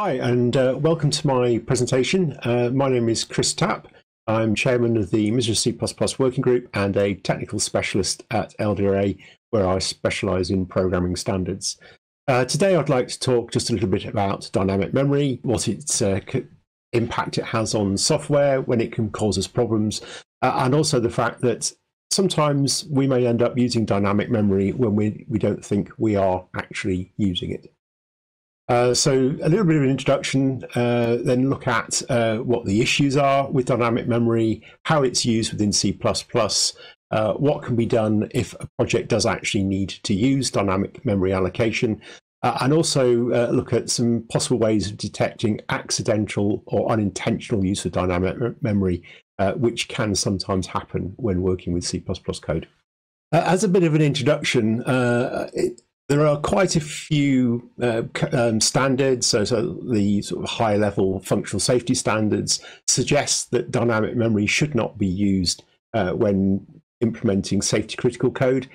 Hi, and uh, welcome to my presentation. Uh, my name is Chris Tapp. I'm chairman of the MISRA C++ working group and a technical specialist at LDRA, where I specialize in programming standards. Uh, today, I'd like to talk just a little bit about dynamic memory, what its uh, impact it has on software, when it can cause us problems, uh, and also the fact that sometimes we may end up using dynamic memory when we, we don't think we are actually using it. Uh, so a little bit of an introduction, uh, then look at uh, what the issues are with dynamic memory, how it's used within C++, uh, what can be done if a project does actually need to use dynamic memory allocation, uh, and also uh, look at some possible ways of detecting accidental or unintentional use of dynamic memory, which can sometimes happen when working with C++ code. as a bit of an introduction, it, there are quite a few uh, um, standards, so, so, the sort of high level functional safety standards suggest that dynamic memory should not be used uh, when implementing safety critical code.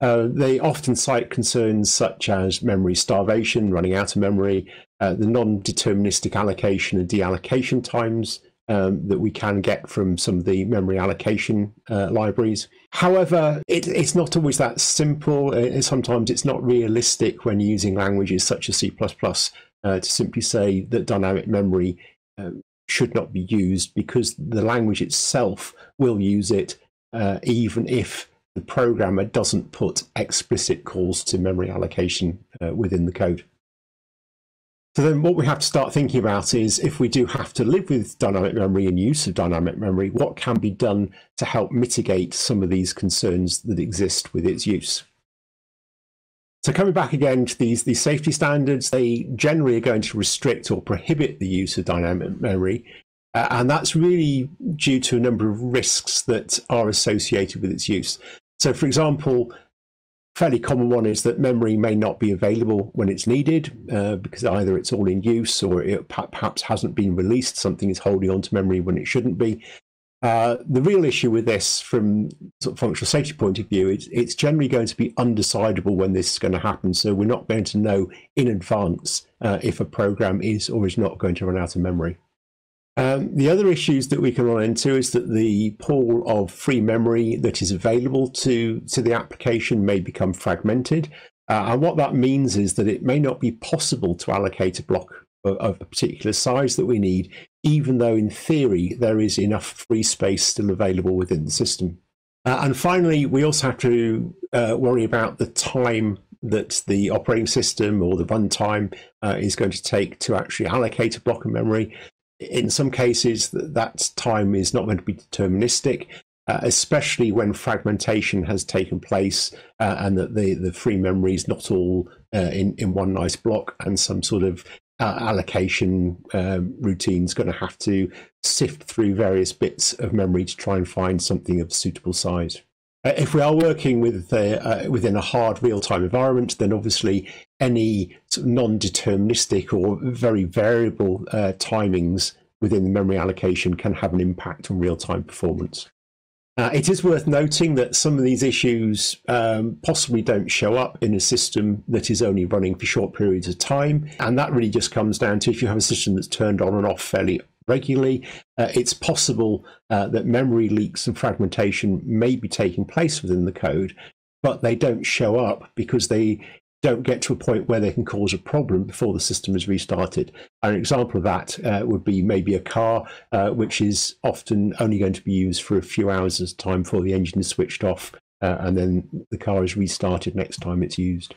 Uh, they often cite concerns such as memory starvation, running out of memory, uh, the non deterministic allocation and deallocation times um, that we can get from some of the memory allocation uh, libraries. However, it, it's not always that simple. It, sometimes it's not realistic when using languages such as C++ uh, to simply say that dynamic memory um, should not be used because the language itself will use it uh, even if the programmer doesn't put explicit calls to memory allocation uh, within the code. So then what we have to start thinking about is if we do have to live with dynamic memory and use of dynamic memory, what can be done to help mitigate some of these concerns that exist with its use? So coming back again to these, these safety standards, they generally are going to restrict or prohibit the use of dynamic memory. Uh, and that's really due to a number of risks that are associated with its use. So for example, fairly common one is that memory may not be available when it's needed uh, because either it's all in use or it perhaps hasn't been released. Something is holding on to memory when it shouldn't be. Uh, the real issue with this, from sort of functional safety point of view, is it's generally going to be undecidable when this is going to happen. So we're not going to know in advance uh, if a program is or is not going to run out of memory. Um, the other issues that we can run into is that the pool of free memory that is available to, to the application may become fragmented. Uh, and what that means is that it may not be possible to allocate a block of, of, a particular size that we need, even though in theory there is enough free space still available within the system. Uh, and finally, we also have to uh, worry about the time that the operating system or the runtime uh, is going to take to actually allocate a block of memory in some cases, that time is not going to be deterministic, uh, especially when fragmentation has taken place uh, and that the, the free memory is not all uh, in, in one nice block and some sort of uh, allocation um, routine is going to have to sift through various bits of memory to try and find something of suitable size. Uh, if we are working with uh, within a hard real-time environment, then obviously any sort of non-deterministic or very variable uh, timings within the memory allocation can have an impact on real-time performance. Uh, it is worth noting that some of these issues um, possibly don't show up in a system that is only running for short periods of time. And that really just comes down to if you have a system that's turned on and off fairly regularly, uh, it's possible uh, that memory leaks and fragmentation may be taking place within the code, but they don't show up because they don't get to a point where they can cause a problem before the system is restarted. An example of that uh, would be maybe a car, uh, which is often only going to be used for a few hours at a time before the engine is switched off, uh, and then the car is restarted next time it's used.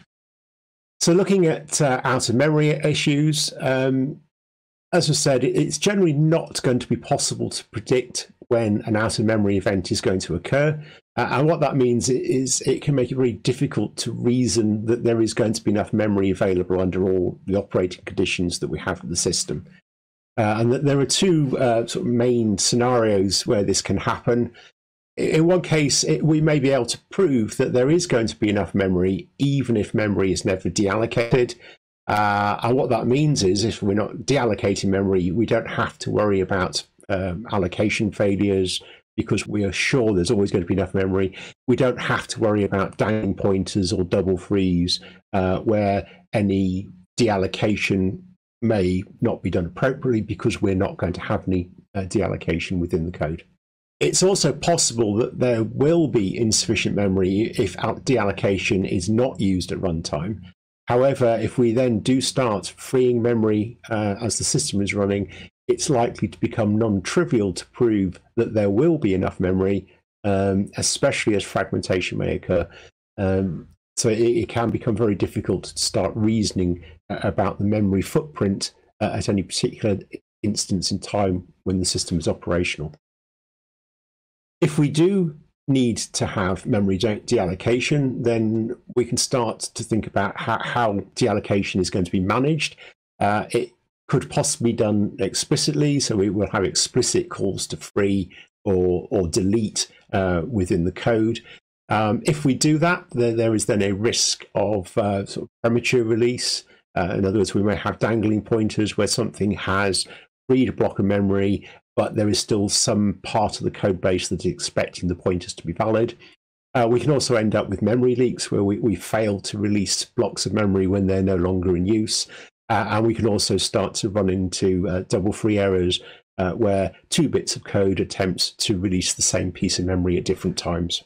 So, looking at uh, out of memory issues, um, as I said, it's generally not going to be possible to predict when an out of memory event is going to occur. Uh, and what that means is it can make it very difficult to reason that there is going to be enough memory available under all the operating conditions that we have in the system. Uh, and there are two uh, sort of main scenarios where this can happen. In one case, it, we may be able to prove that there is going to be enough memory, even if memory is never deallocated. Uh, and what that means is if we're not deallocating memory, we don't have to worry about um, allocation failures because we are sure there's always going to be enough memory. We don't have to worry about dangling pointers or double frees uh, where any deallocation may not be done appropriately because we're not going to have any uh, deallocation within the code. It's also possible that there will be insufficient memory if deallocation is not used at runtime. However, if we then do start freeing memory uh, as the system is running, it's likely to become non-trivial to prove that there will be enough memory, um, especially as fragmentation may occur. Um, so it, it, can become very difficult to start reasoning uh, about the memory footprint uh, at any particular instance in time when the system is operational. If we do need to have memory de deallocation, then we can start to think about how, how deallocation is going to be managed. Uh, it could possibly be done explicitly, so we will have explicit calls to free or, or delete uh, within the code. Um, if we do that, there, there is then a risk of uh, sort of premature release. Uh, in other words, we may have dangling pointers where something has freed a block of memory, but there is still some part of the code base that is expecting the pointers to be valid. Uh, we can also end up with memory leaks where we, we fail to release blocks of memory when they're no longer in use. Uh, and we can also start to run into uh, double free errors uh, where two bits of code attempts to release the same piece of memory at different times.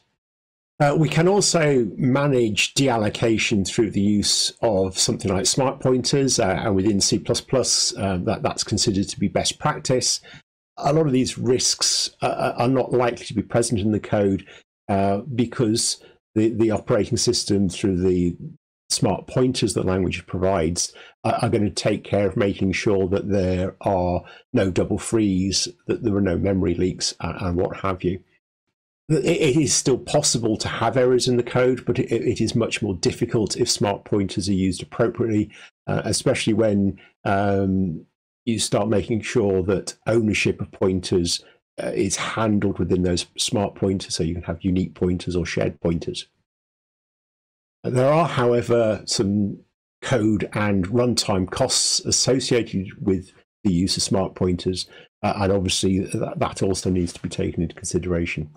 Uh, we can also manage deallocation through the use of something like smart pointers, uh, and within C++, that, that's considered to be best practice. A lot of these risks uh, are not likely to be present in the code uh, because the, the operating system, through the smart pointers that language provides, are going to take care of making sure that there are no double frees, that there are no memory leaks, and what have you. It is still possible to have errors in the code, but it, it is much more difficult if smart pointers are used appropriately, uh, especially when um, you start making sure that ownership of pointers uh, is handled within those smart pointers, so you can have unique pointers or shared pointers. There are, however, some code and runtime costs associated with the use of smart pointers, uh, and obviously that, that also needs to be taken into consideration.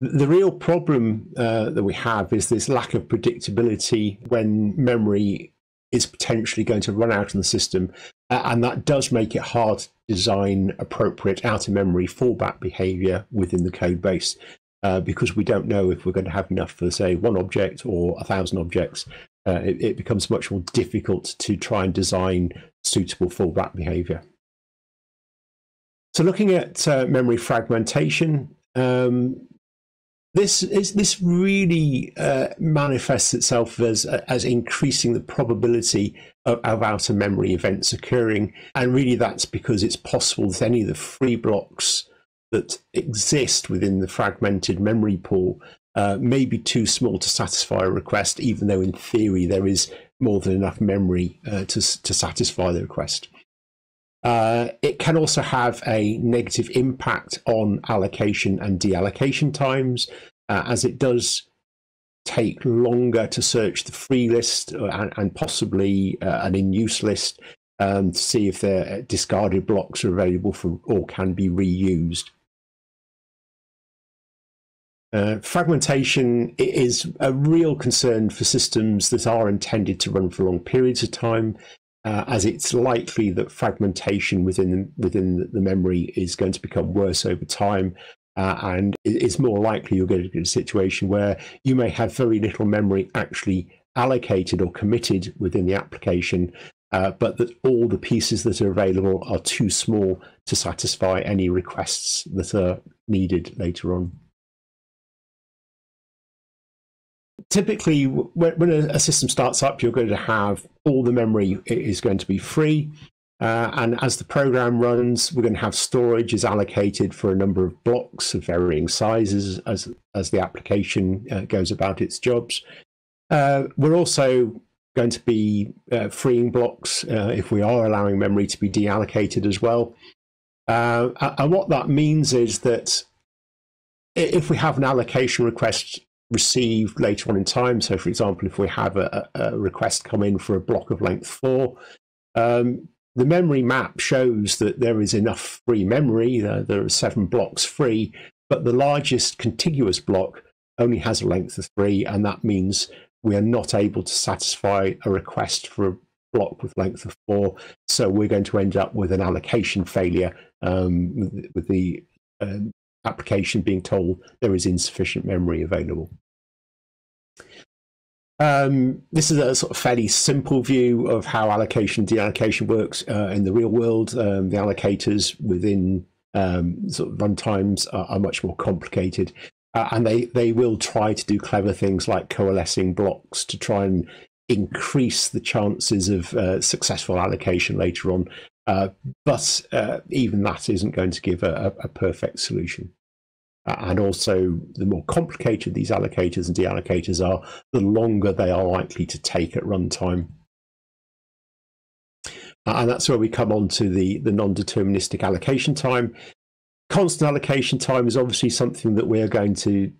The real problem uh, that we have is this lack of predictability when memory is potentially going to run out in the system. Uh, and that does make it hard to design appropriate out of memory fallback behavior within the code base uh, because we don't know if we're going to have enough for, say, one object or a thousand objects. Uh, it, it, becomes much more difficult to try and design suitable fallback behavior. So, looking at uh, memory fragmentation, um, this is this really uh, manifests itself as as increasing the probability of, of out of memory events occurring, and really that's because it's possible that any of the free blocks that exist within the fragmented memory pool uh, may be too small to satisfy a request, even though in theory there is more than enough memory uh, to to satisfy the request. Uh, it can also have a negative impact on allocation and deallocation times, uh, as it does take longer to search the free list uh, and, and, possibly uh, an in use list um, to see if the discarded blocks are available for or can be reused. Uh, fragmentation is a real concern for systems that are intended to run for long periods of time uh, as it's likely that fragmentation within within the memory is going to become worse over time. Uh, and it's more likely you're going to get a situation where you may have very little memory actually allocated or committed within the application, uh, but that all the pieces that are available are too small to satisfy any requests that are needed later on. Typically when a system starts up you're going to have all the memory is going to be free. Uh, and as the program runs we're going to have storage is allocated for a number of blocks of varying sizes as as the application uh, goes about its jobs. Uh, we're also going to be uh, freeing blocks uh, if we are allowing memory to be deallocated as well. Uh, and what that means is that if we have an allocation request received later on in time. So, for example, if we have a, a request come in for a block of length four, um, the memory map shows that there is enough free memory. Uh, there are seven blocks free, but the largest contiguous block only has a length of three, and that means we are not able to satisfy a request for a block with length of four. So we're going to end up with an allocation failure um, with, the um, application being told there is insufficient memory available. Um, this is a sort of fairly simple view of how allocation deallocation works uh, in the real world. Um, the allocators within um, sort of runtimes are, are, much more complicated, uh, and they they will try to do clever things like coalescing blocks to try and increase the chances of uh, successful allocation later on. Uh, but uh, even that isn't going to give a, a perfect solution. Uh, and also, the more complicated these allocators and deallocators are, the longer they are likely to take at runtime. And that's where we come on to the, the non-deterministic allocation time. Constant allocation time is obviously something that we're going to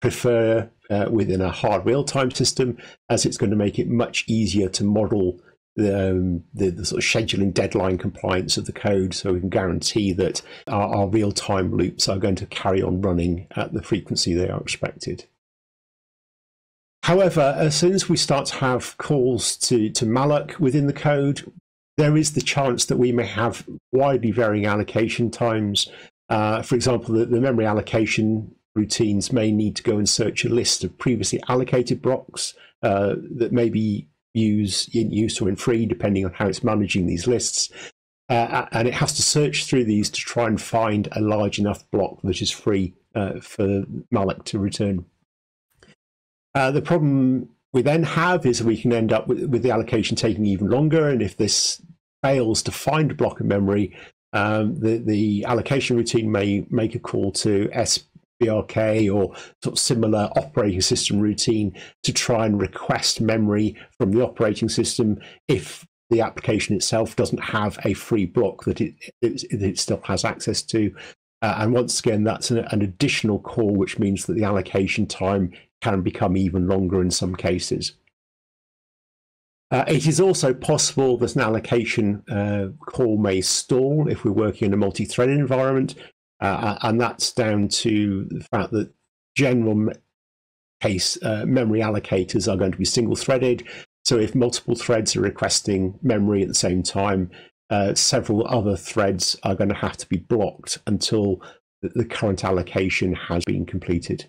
prefer uh, within a hard real-time system, as it's going to make it much easier to model the, um, the, the, sort of scheduling deadline compliance of the code so we can guarantee that our, our real time loops are going to carry on running at the frequency they are expected. However, as soon as we start to have calls to, to malloc within the code, there is the chance that we may have widely varying allocation times. Uh, for example, the, the memory allocation routines may need to go and search a list of previously allocated blocks uh, that may be use in use or in free, depending on how it's managing these lists. Uh, and it has to search through these to try and find a large enough block that is free uh, for malloc to return. Uh, the problem we then have is we can end up with, with, the allocation taking even longer. And if this fails to find a block of memory, um, the, the allocation routine may make a call to S BRK or sort of similar operating system routine to try and request memory from the operating system if the application itself doesn't have a free block that it, it, it still has access to. Uh, and once again, that's an, an, additional call, which means that the allocation time can become even longer in some cases. Uh, it is also possible that an allocation uh, call may stall if we're working in a multi-threaded environment, uh, and that's down to the fact that general case uh, memory allocators are going to be single threaded. So if multiple threads are requesting memory at the same time, uh, several other threads are going to have to be blocked until the current allocation has been completed.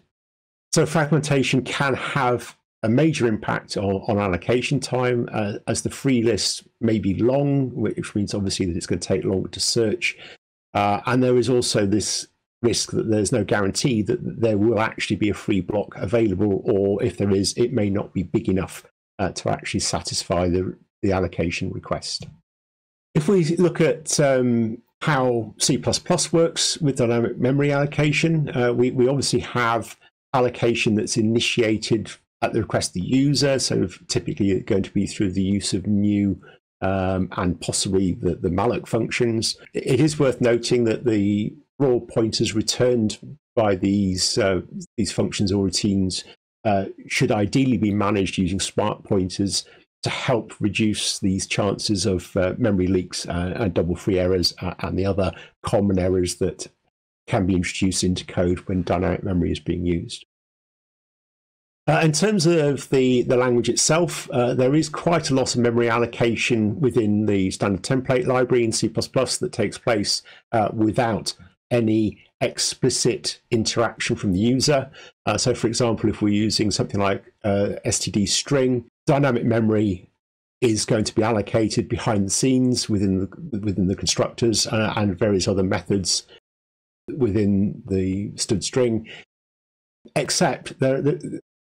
So fragmentation can have a major impact on, on allocation time uh, as the free list may be long, which means obviously that it's going to take longer to search. Uh, and there is also this risk that there's no guarantee that there will actually be a free block available, or if there is, it may not be big enough uh, to actually satisfy the, the allocation request. If we look at um, how C++ works with dynamic memory allocation, uh, we, we obviously have allocation that's initiated at the request of the user. So typically it's going to be through the use of new um, and possibly the, the malloc functions. It is worth noting that the raw pointers returned by these uh, these functions or routines uh, should ideally be managed using smart pointers to help reduce these chances of uh, memory leaks uh, and double free errors uh, and the other common errors that can be introduced into code when dynamic memory is being used. Uh, in terms of the, the language itself, uh, there is quite a lot of memory allocation within the standard template library in C++ that takes place uh, without any explicit interaction from the user. Uh, so, for example, if we're using something like uh, std string, dynamic memory is going to be allocated behind the scenes within the, within the constructors uh, and various other methods within the std string except there,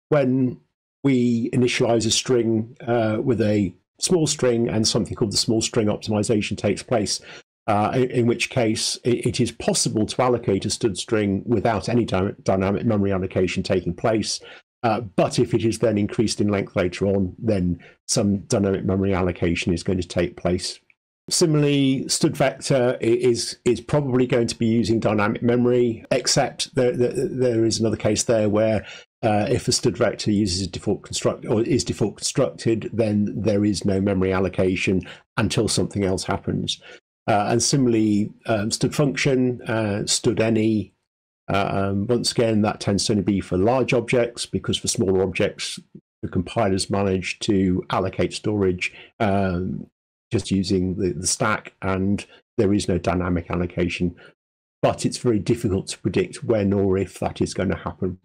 when we initialize a string uh, with a small string and something called the small string optimization takes place, uh, in, which case it, it is possible to allocate a std string without any dy dynamic memory allocation taking place. Uh, but if it is then increased in length later on, then some dynamic memory allocation is going to take place. Similarly, std vector is is probably going to be using dynamic memory, except there, there, there is another case there where uh, if a std vector uses a default construct or is default constructed, then there is no memory allocation until something else happens. Uh, and similarly, um, std function, uh, std any, um, once again, that tends to only be for large objects because for smaller objects, the compilers manage to allocate storage um, just using the, the stack, and there is no dynamic allocation. But it's very difficult to predict when or if that is going to happen.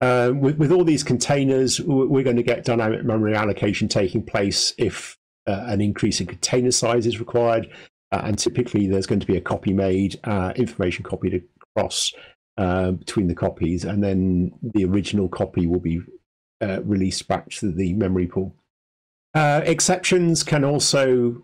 Uh, with, with, all these containers, we're going to get dynamic memory allocation taking place if uh, an increase in container size is required. Uh, and typically, there's going to be a copy made, uh, information copied across uh, between the copies, and then the original copy will be uh, released back to the memory pool. exceptions can also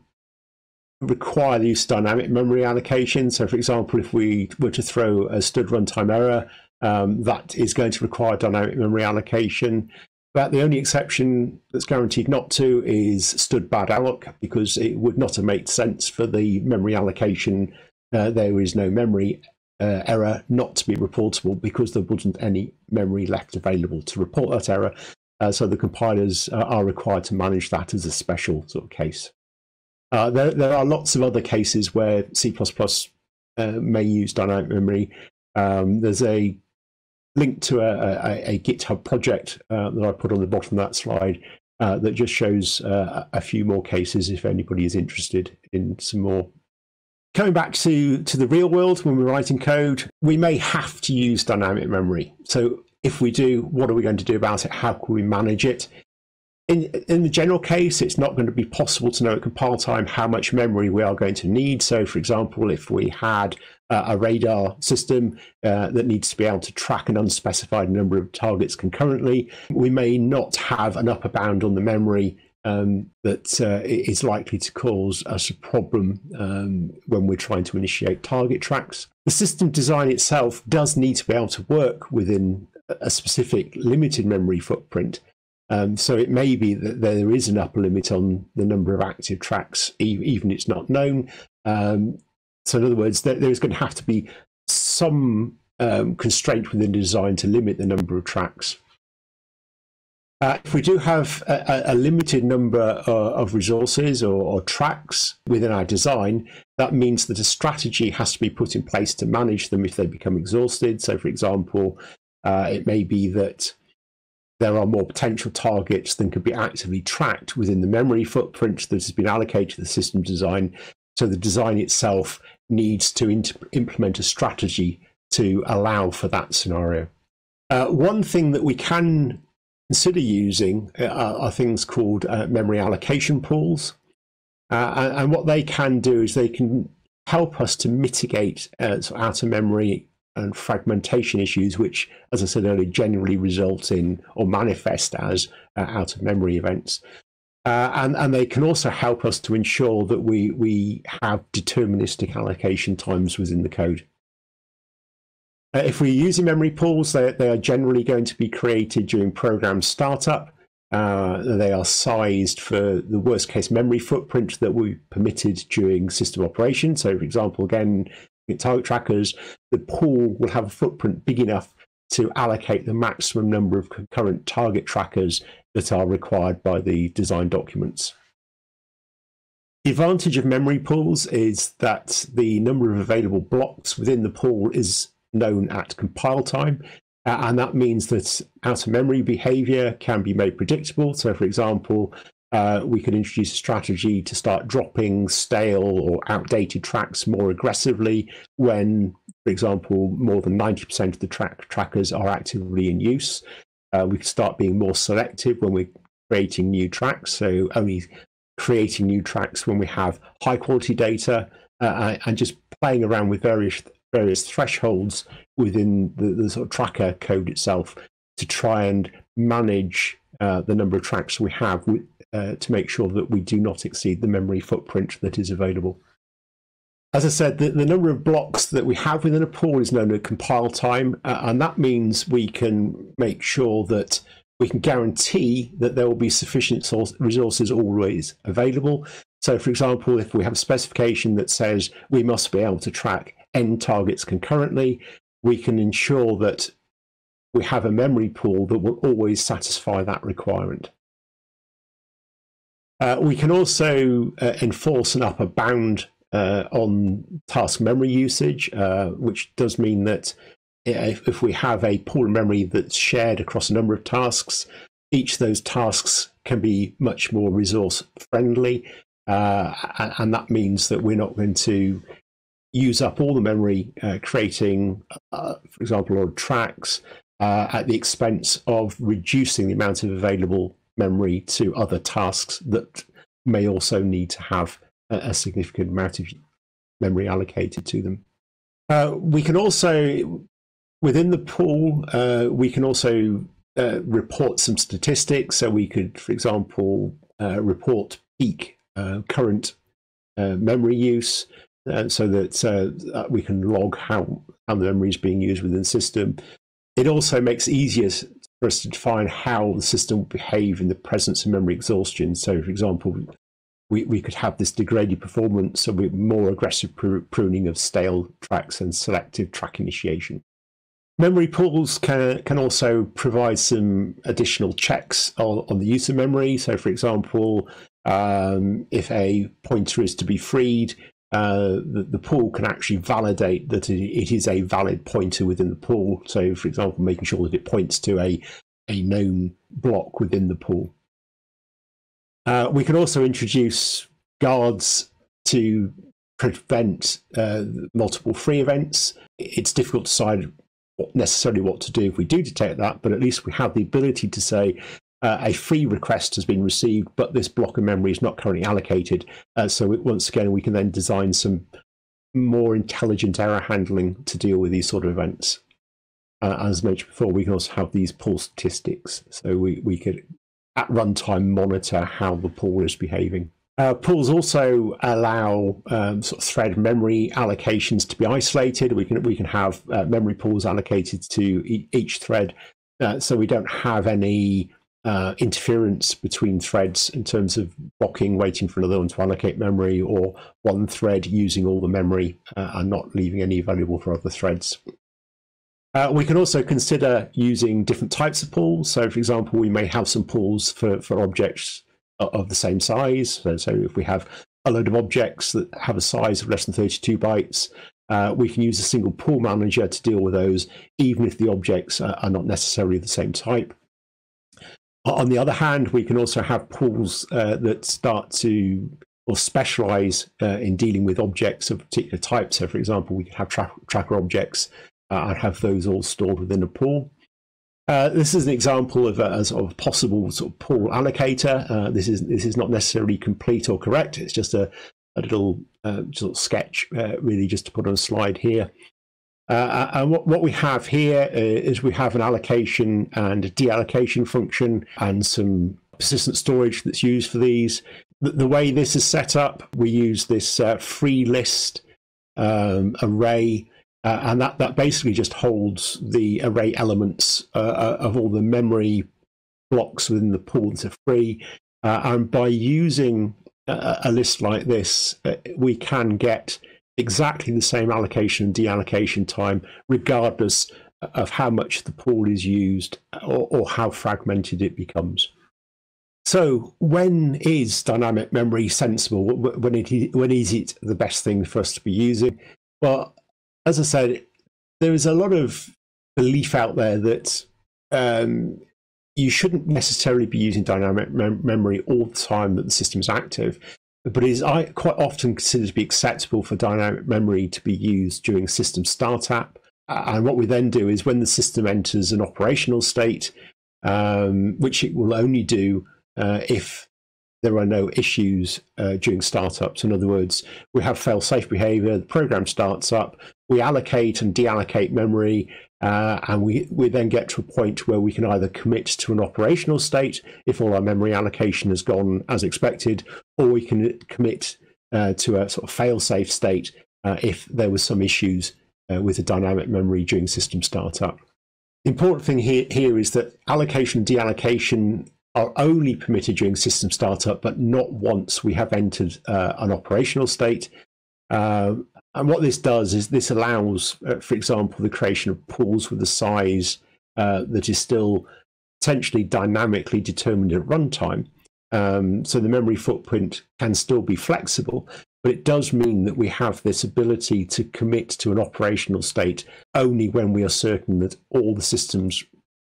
require the use of dynamic memory allocation. So, for example, if we were to throw a std runtime error um, that is going to require dynamic memory allocation. But the only exception that's guaranteed not to is std bad alloc, because it would not have made sense for the memory allocation. Uh, there is no memory uh, error not to be reportable because there wasn't any memory left available to report that error. Uh, so the compilers uh, are required to manage that as a special sort of case. Uh, there, there, are lots of other cases where C++ uh, may use dynamic memory. Um, there's a link to a, a, a GitHub project uh, that I put on the bottom of that slide uh, that just shows uh, a few more cases if anybody is interested in some more. Coming back to, to the real world, when we're writing code, we may have to use dynamic memory. So if we do, what are we going to do about it? How can we manage it? in, in the general case, it's not going to be possible to know at compile time how much memory we are going to need. So, for example, if we had uh, a radar system uh, that needs to be able to track an unspecified number of targets concurrently, we may not have an upper bound on the memory um, that uh, is likely to cause us a problem um, when we're trying to initiate target tracks. The system design itself does need to be able to work within a specific limited memory footprint. Um, so it may be that there is an upper limit on the number of active tracks, even if it's not known. Um, so in other words, there, there's going to have to be some um, constraint within the design to limit the number of tracks. Uh, if we do have a, a limited number uh, of resources or, or, tracks within our design, that means that a strategy has to be put in place to manage them if they become exhausted. So, for example, uh, it may be that there are more potential targets than could be actively tracked within the memory footprint that has been allocated to the system design. So the design itself needs to implement a strategy to allow for that scenario. Uh, one thing that we can consider using uh, are things called uh, memory allocation pools. Uh, and, and, what they can do is they can help us to mitigate uh, out of memory and fragmentation issues, which, as I said earlier, generally result in or manifest as uh, out of memory events. Uh, and, and they can also help us to ensure that we, we have deterministic allocation times within the code. Uh, if we're using memory pools, they, they are generally going to be created during program startup. Uh, they are sized for the worst case memory footprint that we permitted during system operation. So, for example, again, target trackers, the pool will have a footprint big enough to allocate the maximum number of concurrent target trackers that are required by the design documents. The advantage of memory pools is that the number of available blocks within the pool is known at compile time, and that means that out of memory behavior can be made predictable. So, for example, uh, we could introduce a strategy to start dropping stale or outdated tracks more aggressively when, for example, more than 90% of the track trackers are actively in use. Uh, we could start being more selective when we're creating new tracks, so only creating new tracks when we have high quality data uh, uh and just playing around with various various thresholds within the, the sort of tracker code itself to try and manage uh, the number of tracks we have with, uh, to make sure that we do not exceed the memory footprint that is available. As I said, the, the number of blocks that we have within a pool is known as compile time, uh, and that means we can make sure that we can guarantee that there will be sufficient source, resources always available. So, for example, if we have a specification that says we must be able to track n targets concurrently, we can ensure that we have a memory pool that will always satisfy that requirement. Uh, we can also uh, enforce an upper bound uh, on task memory usage, uh, which does mean that if, if, we have a pool of memory that's shared across a number of tasks, each of those tasks can be much more resource friendly. Uh, and, and, that means that we're not going to use up all the memory uh, creating, uh, for example, of tracks uh, at the expense of reducing the amount of available memory to other tasks that may also need to have a, a significant amount of memory allocated to them. Uh, we can also, within the pool, uh, we can also uh, report some statistics. So we could, for example, uh, report peak uh, current uh, memory use so that we can log how, how the memory is being used within the system. It also makes easier for us to define how the system will behave in the presence of memory exhaustion. So, for example, we, we could have this degraded performance, with more aggressive pr pruning of stale tracks and selective track initiation. Memory pools can, can also provide some additional checks on, on the use of memory. So, for example, um, if a pointer is to be freed, uh, the, the, pool can actually validate that it, it is a valid pointer within the pool. So, for example, making sure that it points to a, a known block within the pool. Uh, we can also introduce guards to prevent uh, multiple free events. It's difficult to decide necessarily what to do if we do detect that, but at least we have the ability to say uh, a free request has been received, but this block of memory is not currently allocated. Uh, so it, once again, we can then design some more intelligent error handling to deal with these sort of events. Uh, as mentioned before, we can also have these pool statistics. So we, we could, at runtime, monitor how the pool is behaving. Uh, pools also allow um, sort of thread memory allocations to be isolated. We can we can have uh, memory pools allocated to e each thread, uh, so we don't have any uh, interference between threads in terms of blocking, waiting for another one to allocate memory, or one thread using all the memory uh, and not leaving any valuable for other threads. Uh, we can also consider using different types of pools. So, for example, we may have some pools for, for objects of the same size. So, so if we have a load of objects that have a size of less than 32 bytes, uh, we can use a single pool manager to deal with those, even if the objects are not necessarily the same type. On the other hand, we can also have pools uh, that start to or specialize uh, in dealing with objects of particular type. So, for example, we could have tra tracker objects uh, and have those all stored within a pool. Uh, this is an example of a, a, sort of possible sort of pool allocator. Uh, this is this is not necessarily complete or correct. It's just a, a little uh, sort of sketch, uh, really, just to put on a slide here. Uh, and what, what we have here is we have an allocation and a deallocation function and some persistent storage that's used for these. The, the way this is set up, we use this free list um, array uh, and that, that basically just holds the array elements uh, uh, of all the memory blocks within the pool that are free. Uh, and by using a, a, list like this, uh, we can get exactly the same allocation and deallocation time, regardless of how much the pool is used or, or how fragmented it becomes. So, when is dynamic memory sensible? When, it, when is it the best thing for us to be using? Well, as I said, there is a lot of belief out there that um, you shouldn't necessarily be using dynamic mem memory all the time that the system is active, but it is I, quite often considered to be acceptable for dynamic memory to be used during system startup. And what we then do is when the system enters an operational state, um, which it will only do uh, if there are no issues uh, during startups. In other words, we have fail-safe behavior, the program starts up, we allocate and deallocate memory, uh, and we, we then get to a point where we can either commit to an operational state if all our memory allocation has gone as expected, or we can commit uh, to a sort of fail-safe state uh, if there was some issues uh, with the dynamic memory during system startup. The important thing here, here is that allocation and deallocation are only permitted during system startup, but not once we have entered uh, an operational state. Uh, and what this does is this allows, uh, for example, the creation of pools with a size uh, that is still potentially dynamically determined at runtime. Um, so the memory footprint can still be flexible, but it does mean that we have this ability to commit to an operational state only when we are certain that all the systems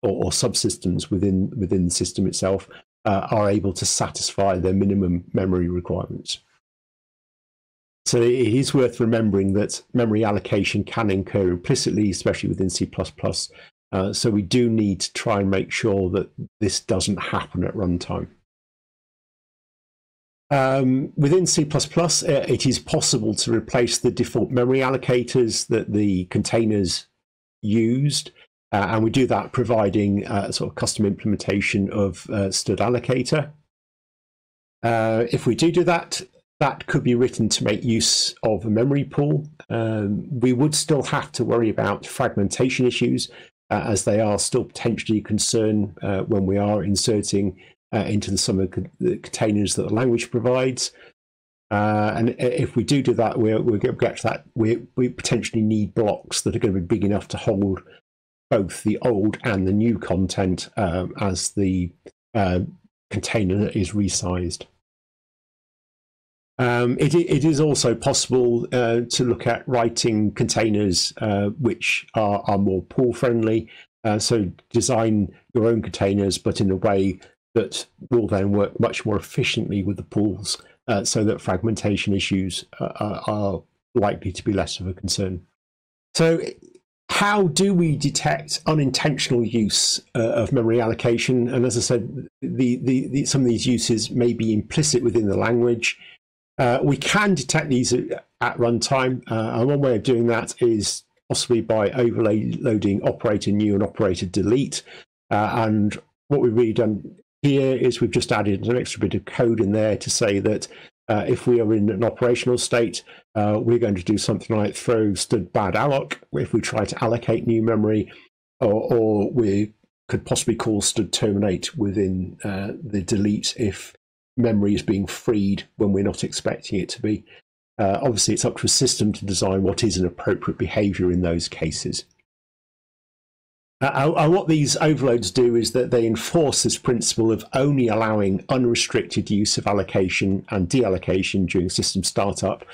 or, or subsystems within within the system itself uh, are able to satisfy their minimum memory requirements. So it is worth remembering that memory allocation can incur implicitly, especially within C++. Uh, so we do need to try and make sure that this doesn't happen at runtime. Um, within C++, uh, it is possible to replace the default memory allocators that the containers used. Uh, and we do that providing a uh, sort of custom implementation of uh, std allocator. Uh, if we do do that, that could be written to make use of a memory pool. Um, we would still have to worry about fragmentation issues uh, as they are still potentially a concern uh, when we are inserting uh, into the, some of the containers that the language provides. Uh, and if we do do that, we're, we'll get, to that. We, we potentially need blocks that are going to be big enough to hold both the old and the new content um, as the uh, container is resized. Um, it, it is also possible uh, to look at writing containers uh, which are, are more pool friendly. Uh, so design your own containers, but in a way that will then work much more efficiently with the pools uh, so that fragmentation issues uh, are, are likely to be less of a concern. So how do we detect unintentional use uh, of memory allocation? And as I said, the, the, the, some of these uses may be implicit within the language. Uh, we can detect these at, at runtime. Uh, and one way of doing that is possibly by overloading operator new and operator delete. Uh, and what we've really done here is we've just added an extra bit of code in there to say that uh, if we are in an operational state, uh, we're going to do something like throw std bad alloc if we try to allocate new memory, or, or we could possibly call std terminate within uh, the delete if memory is being freed when we're not expecting it to be. Uh, obviously, it's up to a system to design what is an appropriate behavior in those cases. Uh, and what these overloads do is that they enforce this principle of only allowing unrestricted use of allocation and deallocation during system startup,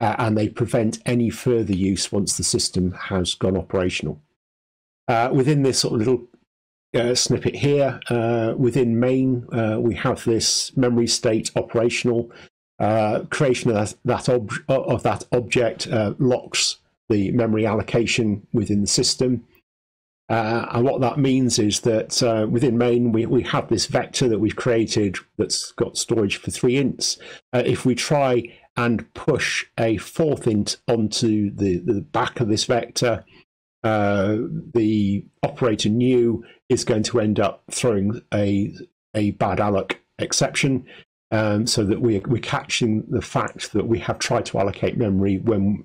uh, and they prevent any further use once the system has gone operational. Uh, within this sort of little uh, snippet here, uh, within main, uh, we have this memory state operational. creation of that, that ob of that object locks the memory allocation within the system. Uh, and what that means is that uh, within main, we, we have this vector that we've created that's got storage for three ints. Uh, if we try and push a fourth int onto the, the back of this vector, uh, the operator new is going to end up throwing a, a bad alloc exception. Um, so that we're, we're catching the fact that we have tried to allocate memory when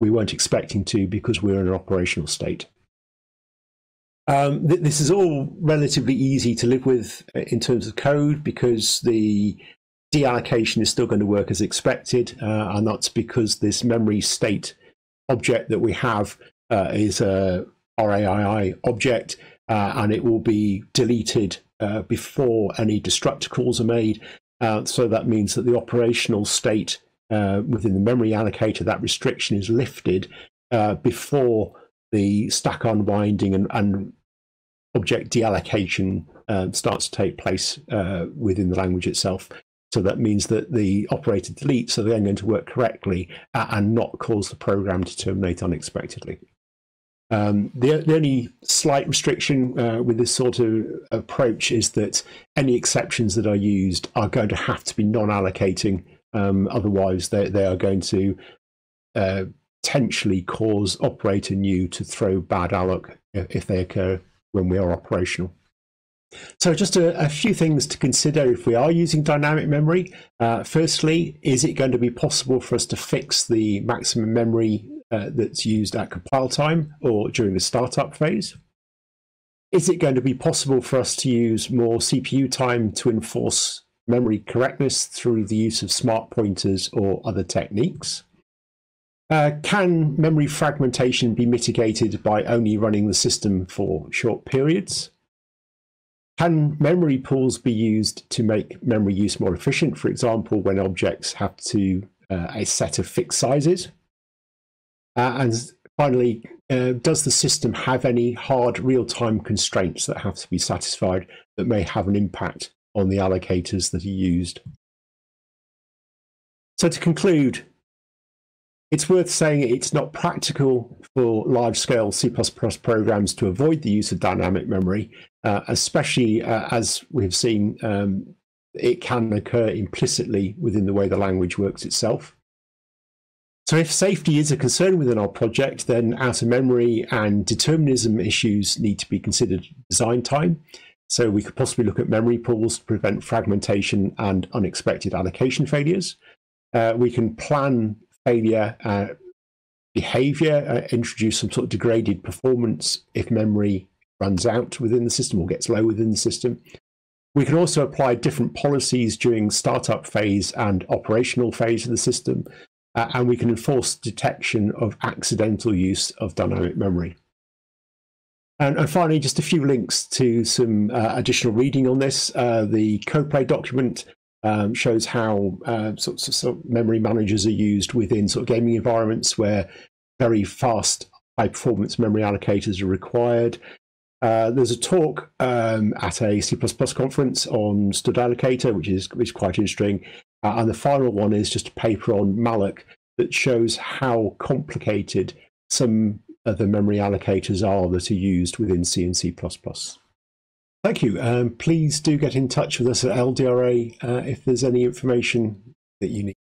we weren't expecting to because we're in an operational state. Um, th this is all relatively easy to live with uh, in terms of code because the deallocation is still going to work as expected, uh, and that's because this memory state object that we have uh, is a RAII object, uh, and it will be deleted uh, before any destructor calls are made. Uh, so that means that the operational state within the memory allocator, that restriction is lifted before the stack unwinding and, and object deallocation uh, starts to take place uh, within the language itself. So that means that the operator deletes are then going to work correctly uh, and not cause the program to terminate unexpectedly. Um, the, the, only slight restriction uh, with this sort of approach is that any exceptions that are used are going to have to be non-allocating. Um, otherwise, they, they are going to uh, potentially cause operator new to throw bad alloc if they occur when we are operational. So just a, a, few things to consider if we are using dynamic memory. Uh, firstly, is it going to be possible for us to fix the maximum memory uh, that's used at compile time or during the startup phase? Is it going to be possible for us to use more CPU time to enforce memory correctness through the use of smart pointers or other techniques? Uh, can memory fragmentation be mitigated by only running the system for short periods? Can memory pools be used to make memory use more efficient, for example, when objects have to uh, a set of fixed sizes? Uh, and finally, uh, does the system have any hard real-time constraints that have to be satisfied that may have an impact on the allocators that are used? So to conclude, it's worth saying it's not practical for large-scale C++ programs to avoid the use of dynamic memory, uh, especially uh, as we've seen um, it can occur implicitly within the way the language works itself. So if safety is a concern within our project, then out of memory and determinism issues need to be considered design time. So we could possibly look at memory pools to prevent fragmentation and unexpected allocation failures. Uh, we can plan failure uh, behavior, uh, introduce some sort of degraded performance if memory runs out within the system or gets low within the system. We can also apply different policies during startup phase and operational phase of the system, uh, and we can enforce detection of accidental use of dynamic memory. And, and finally, just a few links to some uh, additional reading on this. Uh, the CodePlay document um, shows how uh, sort, of, sort of memory managers are used within sort of gaming environments where very fast high performance memory allocators are required. Uh, there's a talk um, at a C++ conference on std allocator, which is, which is quite interesting. Uh, and the final one is just a paper on malloc that shows how complicated some of the memory allocators are that are used within C and C++. Thank you. Um, please do get in touch with us at LDRA uh, if there's any information that you need.